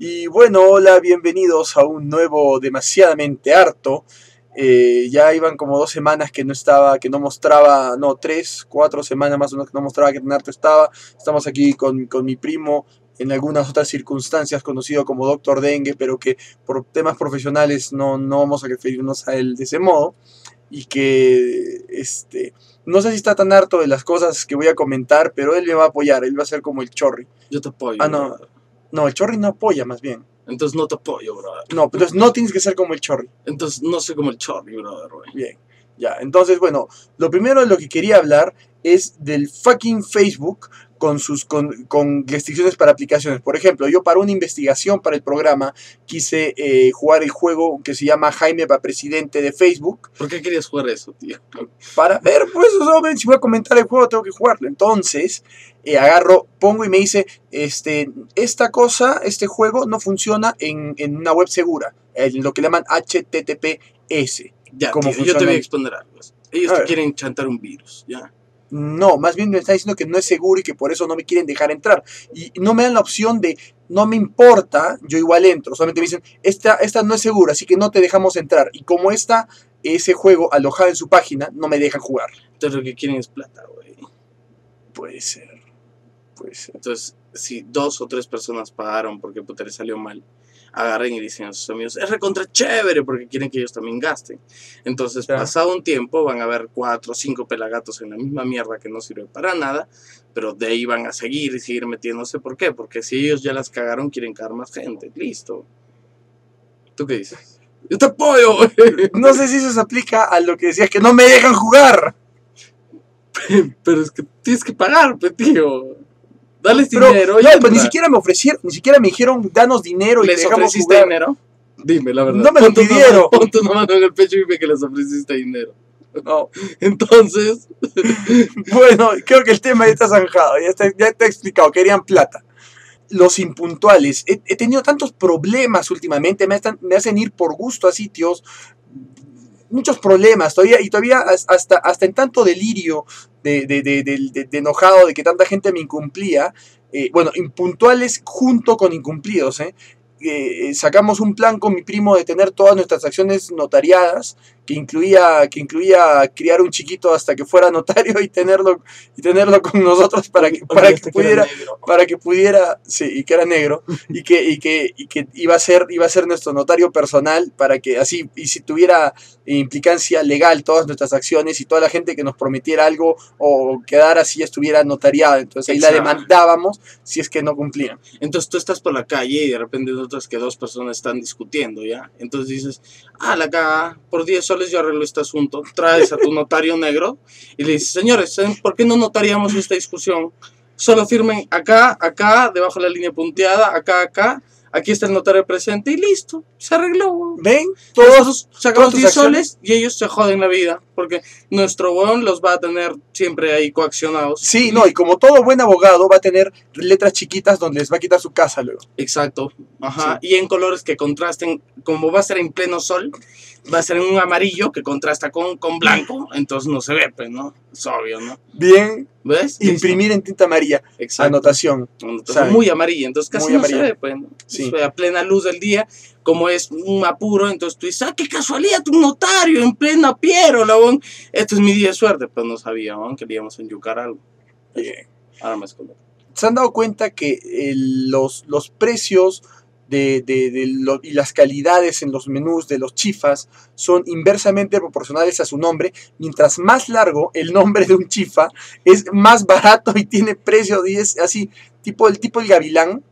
Y bueno, hola, bienvenidos a un nuevo demasiadamente harto. Eh, ya iban como dos semanas que no estaba, que no mostraba, no, tres, cuatro semanas más o menos que no mostraba que tan harto estaba. Estamos aquí con, con mi primo en algunas otras circunstancias conocido como Doctor Dengue, pero que por temas profesionales no, no vamos a referirnos a él de ese modo. Y que, este, no sé si está tan harto de las cosas que voy a comentar, pero él me va a apoyar, él va a ser como el chorri. Yo te apoyo. Ah, no. No, el chorri no apoya más bien. Entonces no te apoyo, brother. No, pero no tienes que ser como el chorri. Entonces no soy como el Chorri, brother, güey. Bien, ya. Entonces, bueno, lo primero de lo que quería hablar es del fucking Facebook con sus con, con restricciones para aplicaciones. Por ejemplo, yo para una investigación para el programa quise eh, jugar el juego que se llama Jaime para presidente de Facebook ¿Por qué querías jugar eso, tío? para ver, pues, si voy a comentar el juego tengo que jugarlo. Entonces, eh, agarro, pongo y me dice, este, esta cosa, este juego no funciona en, en una web segura, en lo que llaman HTTPS. Ya, ¿Cómo tío, yo te voy a exponer algo. Ellos A te ver. quieren chantar un virus, ya. No, más bien me está diciendo que no es seguro y que por eso no me quieren dejar entrar. Y no me dan la opción de, no me importa, yo igual entro. Solamente me dicen, esta, esta no es segura, así que no te dejamos entrar. Y como está ese juego alojado en su página, no me dejan jugar. Entonces lo que quieren es plata, güey. Puede ser. Puede ser. Entonces, si dos o tres personas pagaron porque puta les salió mal, agarren y dicen a sus amigos, es recontra chévere porque quieren que ellos también gasten. Entonces, Ya. pasado un tiempo, van a haber cuatro o cinco pelagatos en la misma mierda que no sirve para nada, pero de ahí van a seguir y seguir metiéndose. ¿Por qué? Porque si ellos ya las cagaron, quieren cagar más gente. Listo. ¿Tú qué dices? Yo te apoyo. No sé si eso se aplica a lo que decías, que no me dejan jugar. Pero es que tienes que pagar, tío. Dales Pero, dinero. y no, pues entra. ni siquiera me ofrecieron, ni siquiera me dijeron, danos dinero y te ¿Les dejamos ofreciste jugar. dinero? Dime la verdad. No me lo pidieron. Pon tu mano en el pecho y dime que les ofreciste dinero. No. Entonces, Bueno, creo que el tema ya está zanjado, ya, está, ya te he explicado, querían plata. Los impuntuales. He, he tenido tantos problemas últimamente, me, están- me hacen ir por gusto a sitios, muchos problemas todavía, y todavía as- hasta, hasta en tanto delirio de, de- enojado de que tanta gente me incumplía, eh, bueno, impuntuales junto con incumplidos, ¿eh? Eh, sacamos un plan con mi primo de tener todas nuestras acciones notariadas, que incluía, que incluía criar un chiquito hasta que fuera notario y tenerlo, y tenerlo con nosotros para que, para que olvidaste era pudiera, para que pudiera, sí, y que era negro, y que, y que, y que iba a ser, iba a ser nuestro notario personal para que así, y si tuviera implicancia legal todas nuestras acciones y toda la gente que nos prometiera algo o quedara así estuviera notariada. Entonces ahí la demandábamos si es que no cumplían. Entonces tú estás por la calle y de repente notas que dos personas están discutiendo, ¿ya? Entonces dices, ah, la caga, por 10 soles yo arreglo este asunto. Traes a tu notario negro y le dices, señores, ¿saben ¿por qué no notariamos esta discusión? Solo firmen acá, acá, debajo de la línea punteada, acá, acá. Aquí está el notario presente y listo, se arregló. ¿Ven? Todos sacamos todas tus 10 acciones- soles y ellos se joden la vida porque nuestro weón los va a tener siempre ahí coaccionados. Sí, no, y como todo buen abogado va a tener letras chiquitas donde les va a quitar su casa luego. Exacto, ajá. Y en colores que contrasten, como va a ser en pleno sol, va a ser en un amarillo que contrasta con, con blanco, entonces no se ve, pues, ¿no? Es obvio, ¿no? Bien, ¿Ves? Imprimir en tinta amarilla. Exacto. Anotación. Muy amarilla, entonces casi Muy no amarilla. se ve, pues, ¿no? Sí. A plena luz del día, como es un apuro, entonces tú dices, ah, qué casualidad, un notario en plena piero, labón. Esto es mi día de suerte, pues no sabía, ¿no? Queríamos enyucar algo. Bien. Ahora me escondo. ¿Se han dado cuenta que eh, los, los precios de, de- de lo- y las calidades en los menús de los chifas son inversamente proporcionales a su nombre? Mientras más largo el nombre de un chifa, es más barato y tiene precio 10, así, tipo el tipo el gavilán.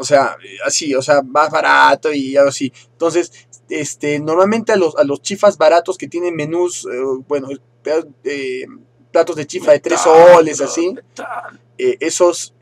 O sea, así, o sea, más barato y algo así. Entonces, este, normalmente a los, a los chifas baratos que tienen menús, eh, bueno, eh, platos de chifa de tres soles, así eh, esos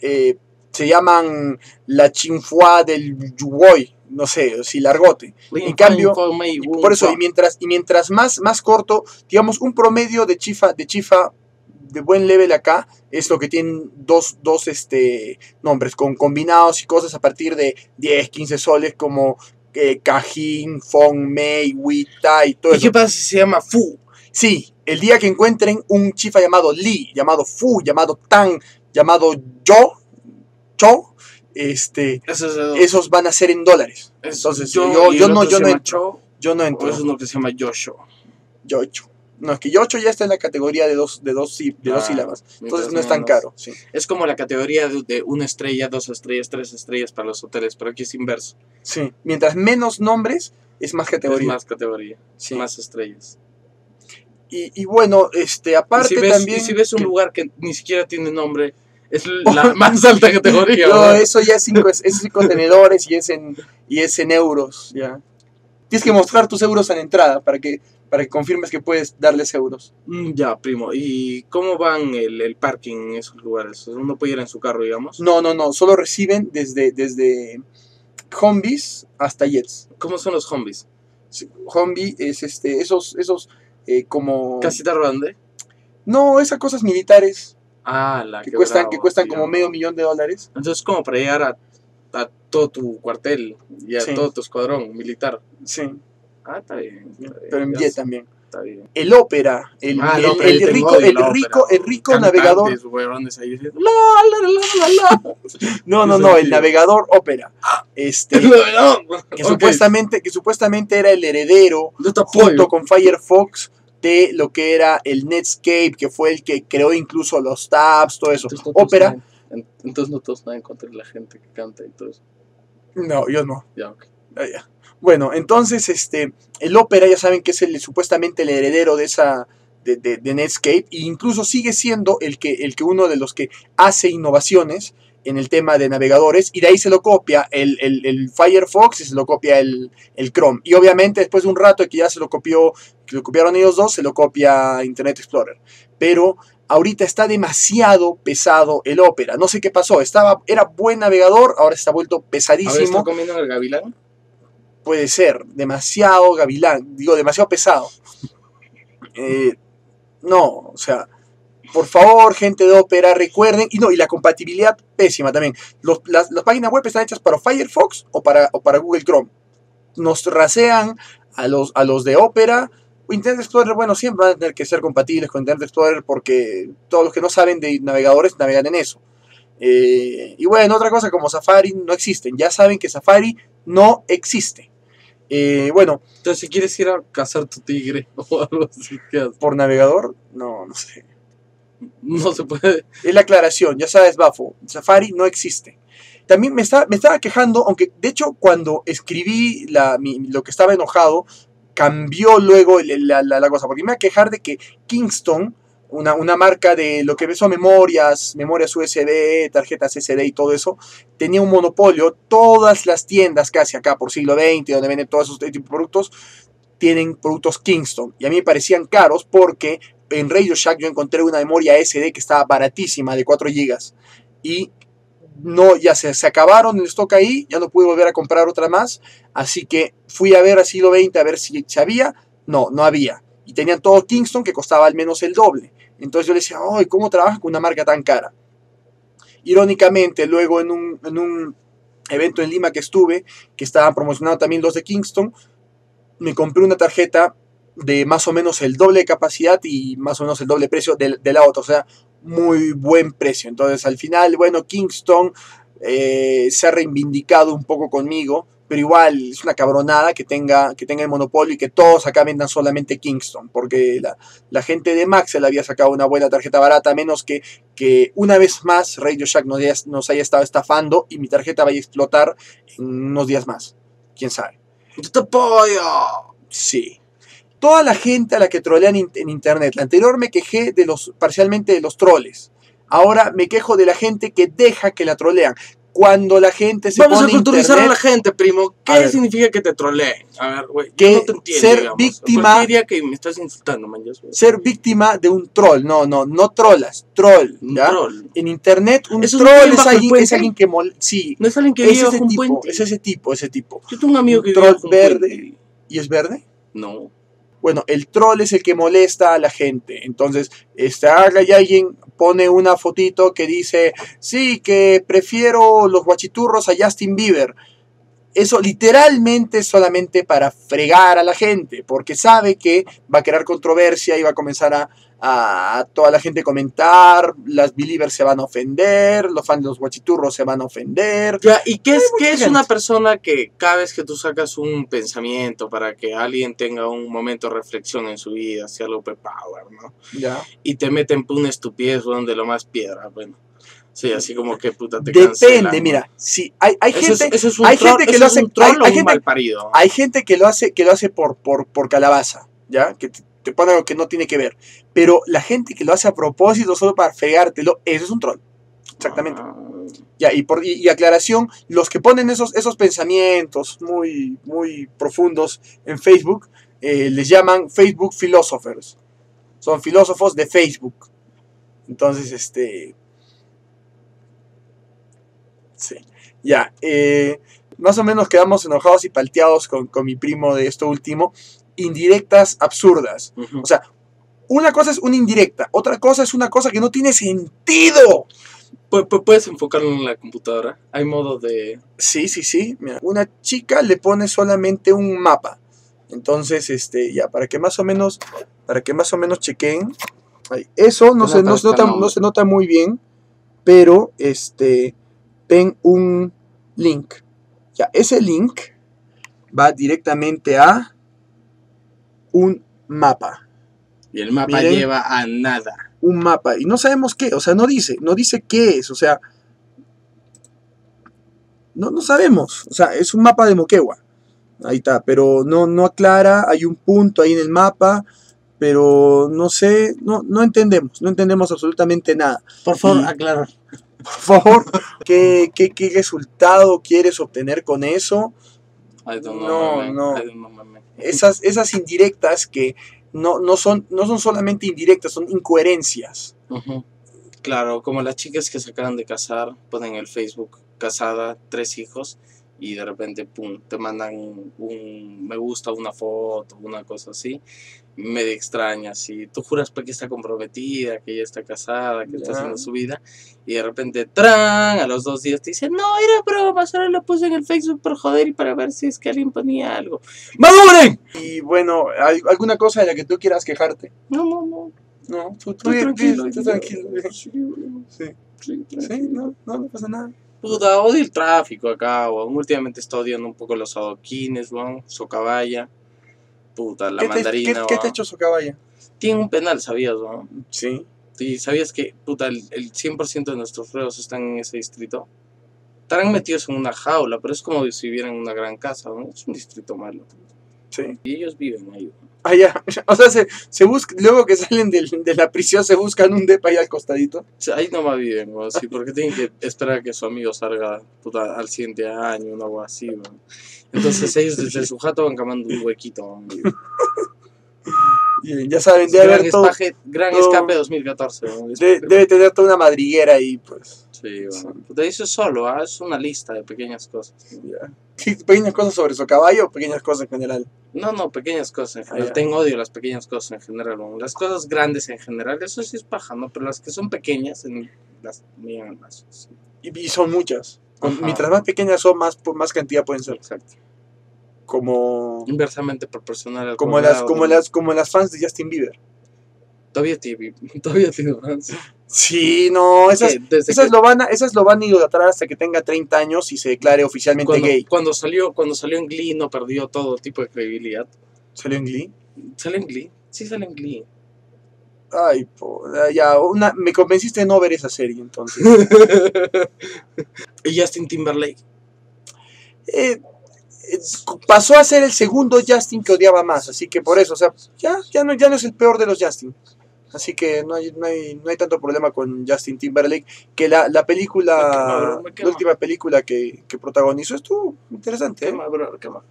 se llaman la chinfua del yuwoy, no sé, si largote. En cambio, Por eso, y mientras, y mientras más, más corto, digamos, un promedio de chifa, de chifa de buen level acá, es lo que tienen dos, dos este, nombres, con combinados y cosas a partir de 10, 15 soles, como eh, Cajín, Fong, Mei, Wita y todo ¿Y eso. qué pasa si se llama Fu? Sí, el día que encuentren un chifa llamado Li, llamado Fu, llamado Tang, llamado Yo, Cho, este, Eso es esos van a ser en dólares. Es Entonces, yo, no, yo no entro. Yo no entro. es uno que se llama Yosho. Yocho. No, es que Yocho ya está en la categoría de dos, de dos, de dos Ah, sílabas. Entonces no es tan caro. Sí. Es como la categoría de, de una estrella, dos estrellas, tres estrellas para los hoteles, pero aquí es inverso. sí. Mientras menos nombres, es más Es categoría. más categoría, Sí. más estrellas. Y, y bueno, este, aparte y si ves, también. y si ves un lugar que ni siquiera tiene nombre, es la más alta categoría. No, ¿verdad? eso ya es cinco, es, es contenedores y es en y es en euros, ya. Tienes que mostrar tus euros en entrada para que para que confirmes que puedes darles euros. Mm, Ya, primo. ¿Y cómo van el, el parking en esos lugares? ¿Uno puede ir en su carro, digamos? No, no, no, solo reciben desde desde Humvees hasta Jets. ¿Cómo son los zombies? Sí, Humvee es este esos esos eh, como ¿Casita grande? no, esas cosas militares Ah, la que cuestan bravo, que cuestan tío. como medio millón de dólares. Entonces, como para llegar a, a todo tu cuartel y a Sí. todo tu escuadrón militar. Sí, Ah, está bien. está bien, pero en sé, también. Está bien. El Opera, el, Ah, el- rico, el rico, ópera, el rico Cantantes, navegador. huevones ahí diciendo, la, la, la, la, la. No, no, no, el navegador Opera. Este, que supuestamente que supuestamente era el heredero junto con Firefox de lo que era el Netscape, que fue el que creó incluso los tabs, todo eso. Entonces, no Opera, en- Entonces no todos saben contra la gente que canta y todo eso. no, yo no. Ya, ok. Ah, ya. Bueno, entonces este el Opera ya saben que es el supuestamente el heredero de esa de, de- de Netscape e incluso sigue siendo el que el que uno de los que hace innovaciones en el tema de navegadores y de ahí se lo copia el, el- el Firefox y se lo copia el, el Chrome. Y obviamente después de un rato que ya se lo copió que lo copiaron ellos dos se lo copia Internet Explorer. Pero ahorita está demasiado pesado el Opera. No sé qué pasó. Estaba era buen navegador ahora está vuelto A ver, pesadísimo. ¿está comiendo en el gavilán? puede ser demasiado gavilán, digo, demasiado pesado. Eh, no, o sea, por favor, gente de Opera, recuerden, y no, y la compatibilidad pésima también. Los- las, las páginas web están hechas para Firefox o para, o para Google Chrome. Nos rasean a los, a los de Opera. Internet Explorer, bueno, siempre van a tener que ser compatibles con Internet Explorer porque todos los que no saben de navegadores navegan en eso. Eh, y bueno, otra cosa como Safari no existen. Ya saben que Safari no existe. Eh, bueno, Entonces, si quieres ir a cazar tu tigre o algo así, ¿qué haces? por navegador, no, no sé. No se puede. Es la aclaración, ya sabes, Bafo, Safari no existe. También me, está, me estaba quejando, aunque de hecho cuando escribí la, lo que estaba enojado, cambió luego la- la cosa, porque me iba a quejar de que Kingston, una, una marca de lo que son memorias, memorias USB, tarjetas SD y todo eso, tenía un monopolio. Todas las tiendas casi acá por siglo XX, donde venden todos esos tipos de productos, tienen productos Kingston. Y a mí me parecían caros porque en Radio Shack yo encontré una memoria SD que estaba baratísima, de 4 GB. Y no, ya se, se acabaron el stock ahí, ya no pude volver a comprar otra más. Así que fui a ver a siglo XX a ver si, había. No, no había. Y tenían todo Kingston que costaba al menos el doble. Entonces yo le decía, ¡ay, cómo trabaja con una marca tan cara! Irónicamente, luego en un, en un evento en Lima que estuve, que estaban promocionando también los de Kingston, me compré una tarjeta de más o menos el doble de capacidad y más o menos el doble precio de, de la otra, o sea, muy buen precio. Entonces, al final, bueno, Kingston eh, se ha reivindicado un poco conmigo, pero igual es una cabronada que tenga, que tenga el monopolio y que todos acá vendan solamente Kingston, porque la, la gente de Maxell había sacado una buena tarjeta barata, a menos que, que una vez más Radio Shack nos haya, nos haya estado estafando y mi tarjeta vaya a explotar en unos días más. ¿Quién sabe? ¡Yo te apoyo! Sí. Toda la gente a la que trolean in- en internet. La anterior me quejé de los, parcialmente de los troles. Ahora me quejo de la gente que deja que la trolean. Cuando la gente se Vamos a culturizar a la gente, primo. ¿Qué significa que te troleen? A ver, güey. Que no te entiendo, ser digamos. víctima- día que me estás insultando, man. ser víctima de un troll. No, no, no trolas, troll. Un ¿ya? troll. En internet un ¿Es un troll es alguien, puente? es alguien que mol sí, No es alguien que es ese un tipo, puente. es ese tipo, ese tipo. Yo tengo un amigo Un que troll un verde. ¿Y es verde? No. Bueno, el troll es el que molesta a la gente. Entonces, y alguien pone una fotito que dice, sí, que prefiero los guachiturros a Justin Bieber. Eso literalmente es solamente para fregar a la gente, porque sabe que va a crear controversia y va a comenzar a, a toda la gente comentar, las believers se van a ofender, los fans de los guachiturros se van a ofender. Ya, ¿y qué es, qué es una persona que cada vez que tú sacas un pensamiento para que alguien tenga un momento de reflexión en su vida, hacia algo power, ¿no? Ya. Y te meten por una estupidez donde lo más piedra, bueno. Sí, así como que puta te Depende, mira, si hay, hay Eso gente, es, eso es un hay gente que eso lo hace- un hay- gente- malparido. hay gente que lo hace, que lo hace por, por, por calabaza, ¿ya? Que te, te pone algo que no tiene que ver. Pero la gente que lo hace a propósito solo para fregártelo, eso es un troll. Exactamente. Ah, Ya, y, por, y, y aclaración, los que ponen esos, esos pensamientos muy, muy profundos en Facebook, eh, les llaman Facebook Philosophers. Son filósofos de Facebook. Entonces, este... Sí. Ya, eh, más o menos quedamos enojados y palteados con, con mi primo de esto último. Indirectas absurdas. O sea, una cosa es una indirecta, otra cosa es una cosa que no tiene sentido. Pu- pu- Puedes enfocarlo en la computadora. Hay modo de. Sí, sí, sí. Mira, una chica le pone solamente un mapa. Entonces, este, ya, para que más o menos, para que más o menos chequen. Ahí. Eso no se, no se nota, no se nota muy bien, pero este, ven un link. Ya, ese link va directamente a un mapa. Y el mapa Miren. lleva a nada. un mapa y no sabemos qué, o sea, no dice, no dice qué es, o sea, no, no sabemos, o sea, es un mapa de Moquegua, ahí está, pero no, no aclara, hay un punto ahí en el mapa, pero no sé, no, no entendemos, no entendemos absolutamente nada. Por favor, Y- aclarar. Por favor, ¿qué, qué, qué resultado quieres obtener con eso? I don't know, No, man. no. I don't know, man. Esas, esas indirectas que no, no, son, no son solamente indirectas, son incoherencias. Ujú. Claro, como las chicas que se acaban de casar, ponen en el Facebook casada, tres hijos, y de repente, pum, te mandan un me gusta, una foto, una cosa así, medio extraña, así. Tú juras pues, que está comprometida, que ella está casada, que está Ya. haciendo su vida, y de repente, ¡tran! A los dos días te dicen, no, era broma, solo lo puse en el Facebook por joder y para ver si es que alguien ponía algo. ¡Maduren! Y bueno, ¿hay alguna cosa de la que tú quieras quejarte? No, no, no. No, tú, tú, Estoy tranquilo. tú tranquilo. Sí, Sí, sí, sí, no, no, no pasa nada. Puta, odio el tráfico acá, weón. Últimamente estoy odiando un poco los adoquines, weón. Socabaya. Puta, la ¿Qué te, mandarina, qué- qué te hecho Socabaya? Tiene un penal, ¿sabías, weón? Sí. ¿Y sabías que, puta, el, el 100% de nuestros reos están en ese distrito? Estarán metidos en una jaula, pero es como si vivieran en una gran casa, weón. Es un distrito malo. Sí. Y ellos viven ahí, weón. Ya. O sea, se, se busca, luego que salen del- de la prisión se buscan un depa ahí al costadito. Ahí nomás viven, weón. Sí, porque tienen que esperar a que su amigo salga, puta, al siguiente año, una agua así. Entonces ellos desde su jato van camando un huequito, ya saben, debe Gran, haber todo, espaje- gran todo- escape 2014. ¿no? de- debe tener toda una madriguera ahí, pues. Sí, bueno. Eso es solo, ¿ah? es una lista de pequeñas cosas. ¿Qué- ¿Pequeñas cosas sobre Socabaya o pequeñas cosas en general? No, no, pequeñas cosas en general. Ah, ya. Tengo odio a las pequeñas cosas en general. ¿no? Las cosas grandes en general, eso sí es paja, ¿no? Pero las que son pequeñas, en- las sí. Y, y son muchas. Ajá. Mientras más pequeñas son, más, más cantidad pueden ser. Exacto. Como, Inversamente proporcional al como, las, como, de- las, como las fans de Justin Bieber. Todavía tiene, todavía tiene más. Sí, no, esas, desde esas, que- lo van a, esas lo van a idolatrar hasta que tenga 30 años y se declare oficialmente cuando, gay. cuando salió, cuando salió en Glee no perdió todo tipo de credibilidad. ¿Salió en Glee? ¿Sale en Glee? Sí sale en Glee. Ay, po, ya, una, me convenciste de no ver esa serie, entonces. y Justin Timberlake. Eh, pasó a ser el segundo Justin que odiaba más, así que por eso, o sea, ya, ya, no, ya no es el peor de los Justin. Así que no hay, no hay, no hay tanto problema con Justin Timberlake, que la, la Me película, quema, la quema. última película que, que protagonizó estuvo interesante. ¿Qué ¿eh? más, bro? ¿Qué más?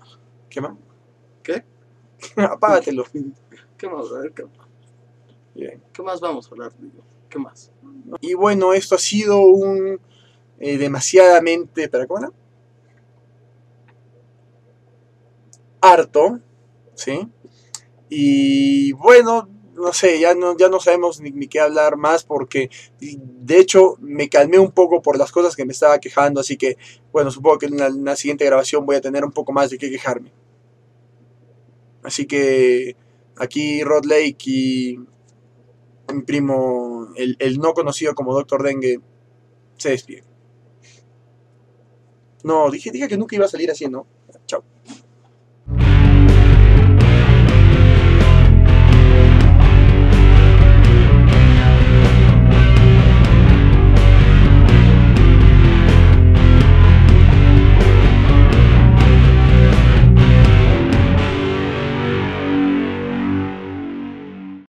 ¿Qué más? ¿Qué? Apágatelo. ¿Qué más? A ver, ¿qué, Bien. qué más vamos a hablar? ¿Qué más? Y bueno, esto ha sido un eh, demasiadamente, espera, ¿cómo era? Harto, ¿sí? Y bueno, no sé, ya no, ya no sabemos ni, qué hablar más porque de hecho me calmé un poco por las cosas que me estaba quejando, así que bueno, supongo que en la, en la siguiente grabación voy a tener un poco más de qué quejarme. Así que aquí Rod Lake y mi primo, el, el no conocido como Doctor Dengue, se despide. No, dije, dije que nunca iba a salir así, ¿no?